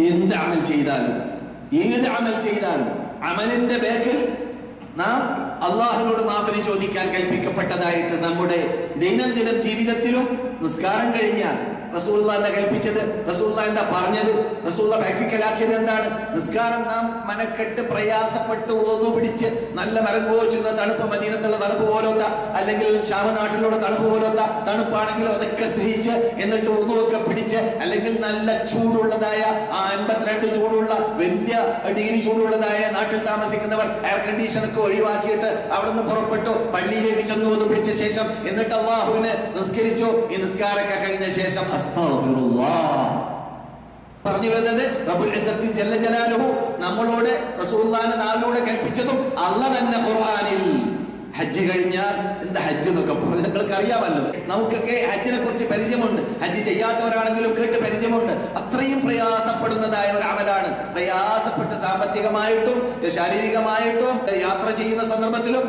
എന്ത് അമൽ ചെയ്താലും ഏത് അമൽ ചെയ്താലും അമലിന്റെ ബേക്കിൽ നാം അള്ളാഹുനോട് മാഫിന് ചോദിക്കാൻ കൽപ്പിക്കപ്പെട്ടതായിട്ട് നമ്മുടെ ദൈനംദിനം ജീവിതത്തിലും നിസ്കാരം കഴിഞ്ഞാൽ റസൂള്ള എന്താ കൽപ്പിച്ചത്? റസൂള്ള എന്താ പറഞ്ഞത്? റസൂള്ള പ്രാക്ടിക്കലാക്കിയത് എന്താണ്? നിസ്കാരം നാം മനക്കെട്ട് പ്രയാസപ്പെട്ട് ഒന്നു പിടിച്ച് നല്ല മരം കോച്ചുന്ന തണുപ്പ് മദീനത്തുള്ള തണുപ്പ് പോലോത്ത അല്ലെങ്കിൽ ശാമനാട്ടിലുള്ള തണുപ്പ് പോലോത്ത തണുപ്പാണെങ്കിലും അതൊക്കെ സഹിച്ച് എന്നിട്ട് ഒന്നുമൊക്കെ പിടിച്ച് അല്ലെങ്കിൽ നല്ല ചൂടുള്ളതായ ആ അൻപത്തിരണ്ട് ചൂടുള്ള വലിയ ഡിഗ്രി ചൂടുള്ളതായ നാട്ടിൽ താമസിക്കുന്നവർ എയർ കണ്ടീഷൻ ഒക്കെ ഒഴിവാക്കിയിട്ട് അവിടെ നിന്ന് പുറപ്പെട്ടു പള്ളിയിലേക്ക് ചെന്നു ഒന്ന് പിടിച്ച ശേഷം എന്നിട്ട് അള്ളാഹുവിന് നിസ്കരിച്ചു. ഈ നിസ്കാരമൊക്കെ കഴിഞ്ഞ ശേഷം പറഞ്ഞു വരുന്നത് റബുൽ ഇസ്സത്തി ജല്ല ജലാലുഹു നമ്മളോട് റസൂലുള്ളാഹിന്റെ നാവിലൂടെ കൽപ്പിച്ചതും അല്ല തന്നെ ഖുർആാനിൽ. ഹജ്ജ് കഴിഞ്ഞാൽ എന്താ ഹജ്ജ് എന്നൊക്കെ പറഞ്ഞു നിങ്ങൾക്ക് അറിയാമല്ലോ നമുക്കൊക്കെ ഹജ്ജിനെ കുറിച്ച് പരിചയമുണ്ട്. ഹജ്ജ് ചെയ്യാത്തവരാണെങ്കിലും കേട്ട് പരിചയമുണ്ട്. അത്രയും പ്രയാസപ്പെടുന്നതായ ഒരു അമലാണ്. പ്രയാസപ്പെട്ട് സാമ്പത്തികമായിട്ടും ശാരീരികമായിട്ടും യാത്ര ചെയ്യുന്ന സന്ദർഭത്തിലും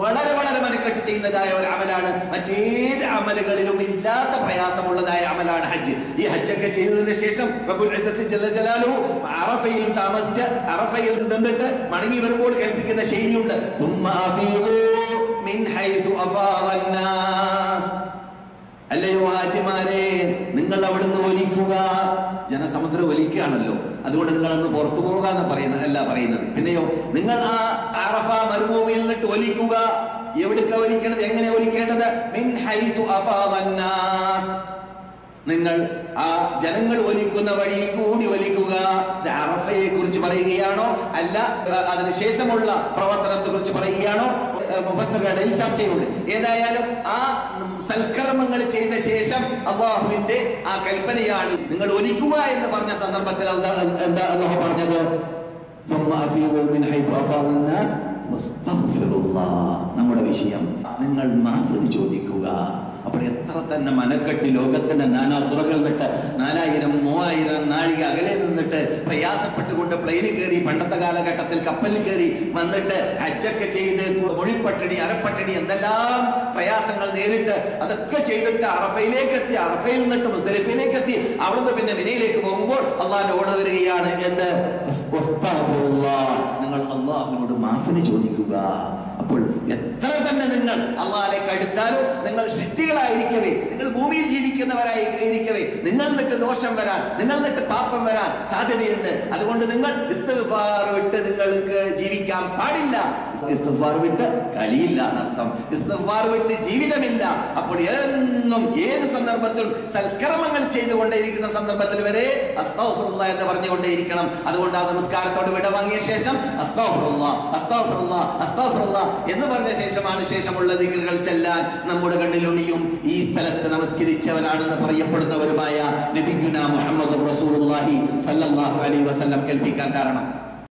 വളരെ വളരെ മനക്കെട്ട് ചെയ്യുന്നതായ ഒരു അമലാണ്. മറ്റേത് അമലുകളിലും ഇല്ലാത്ത പ്രയാസമുള്ളതായ അമലാണ് ഹജ്ജ്. ഈ ഹജ്ജൊക്കെ ചെയ്തതിന് ശേഷം അറഫയിൽ താമസിച്ച് അറഫയിൽ നിന്നിട്ട് മടങ്ങി വരുമ്പോൾ കേൾപ്പിക്കുന്ന ശൈലിയുണ്ട്. അല്ലയോ ഹാജിമാരെ നിങ്ങൾ അവിടുന്ന് ഒലിക്കുക ജനസമുദ്രം ഒലിക്കുകയാണല്ലോ അതുകൊണ്ട് നിങ്ങൾ അന്ന് പുറത്തു പോവുക എന്ന് പറയുന്ന അല്ല പറയുന്നത്. പിന്നെയോ നിങ്ങൾ ആ അറഫ മരുഭൂമിയിൽ നിന്നിട്ട് ഒലിക്കുക. എവിടേക്ക് ഒലിക്കേണ്ടത്? എങ്ങനെ ഒലിക്കേണ്ടത്? മിൻ നിങ്ങൾ ആ ജനങ്ങൾ ഒലിക്കുന്ന വഴിയിൽ കൂടി ഒലിക്കുക. അറഫയെ കുറിച്ച് പറയുകയാണോ? അല്ല അതിനുശേഷമുള്ള പ്രവർത്തനത്തെ കുറിച്ച് പറയുകയാണോ? മുഫസ്സുകളുടെ ചർച്ചയുണ്ട്. ഏതായാലും ആ സൽക്കർമ്മങ്ങൾ ചെയ്ത ശേഷം അള്ളാഹുവിന്റെ ആ കൽപ്പനയാണ് നിങ്ങൾ ഒലിക്കുക എന്ന് പറഞ്ഞ സന്ദർഭത്തിൽ അള്ളാഹു പറഞ്ഞത്? നമ്മുടെ വിഷയം നിങ്ങൾ മാഫി ചോദിക്കുക. തന്നെ മനക്കെട്ടി ലോകത്തിന്റെ നാനാ തുറകൾ നിന്നിട്ട് നാലായിരം മൂവായിരം നാഴിക അകലെ നിന്നിട്ട് പ്രയാസപ്പെട്ടുകൊണ്ട് പ്ലെയിനിൽ കയറി പണ്ടത്തെ കാലഘട്ടത്തിൽ കപ്പലിൽ കയറി വന്നിട്ട് ഹജ്ജൊക്കെ ചെയ്ത് മൊഴിപ്പട്ടിണി അരപ്പട്ടിണി എന്തെല്ലാം പ്രയാസങ്ങൾ നേരിട്ട് അതൊക്കെ ചെയ്തിട്ട് അറഫയിലേക്ക് എത്തി അറഫയിൽ നിന്നിട്ട് മുസ്തലിഫയിലേക്ക് എത്തി അവിടുന്ന് പിന്നെ മിനയിലേക്ക് പോകുമ്പോൾ അള്ളാഹിന്റെ ഓർഡർ വരികയാണ് എന്ത്? നിങ്ങൾ അള്ളാഹുവിനോട് മാഫിന് ചോദിക്കുക. അപ്പോൾ എത്ര തന്നെ നിങ്ങൾ അള്ളാഹിലേക്ക് അടുത്താലും നിങ്ങൾ സൃഷ്ടികളായിരിക്കവേ നിങ്ങൾ ഭൂമിയിൽ ജീവിക്കുന്നവരായി ഇരിക്കവേ. നിങ്ങൾ നിട്ട് ദോഷം വരാൻ നിങ്ങൾ നിട്ട് പാപം വരാൻ സാധ്യതയുണ്ട്. അതുകൊണ്ട് നിങ്ങൾ ഇസ്തിഗ്ഫാർ വിട്ട് നിങ്ങൾക്ക് ജീവിക്കാൻ പാടില്ല. ഇസ്തിഗ്ഫാർ വിട്ട് കളിയില്ല എന്നർത്ഥം. ഇസ്തിഗ്ഫാർ വിട്ട് ജീവിതമില്ല. അപ്പോൾ എന്നും ഏത് സന്ദർഭത്തിലും സൽക്കർമ്മങ്ങൾ ചെയ്തുകൊണ്ടേയിരിക്കുന്ന സന്ദർഭത്തിൽ വരെ അസ്തഫുറുള്ള എന്ന് പറഞ്ഞുകൊണ്ടേയിരിക്കണം. അതുകൊണ്ട് ആ നമസ്കാരത്തോട് വിടവാങ്ങിയ ശേഷം അസ്തഫുറുള്ള അസ്തഫുറുള്ള അസ്തഫുറുള്ള എന്ന് പറഞ്ഞ ശേഷമാണ് ശേഷമുള്ള ദിക്റുകൾ ചെല്ലാൻ നമ്മുടെ കണ്ണിലൊടിയും ഈ സ്ഥലത്ത് നമസ്കരിച്ചവനാണെന്ന് പറയപ്പെടുന്നവരുമായ നബിഗുന മുഹമ്മദ് റസൂലുള്ളാഹി സല്ലല്ലാഹു അലൈഹി വസല്ലം കേൾപ്പിക്കാൻ കാരണം.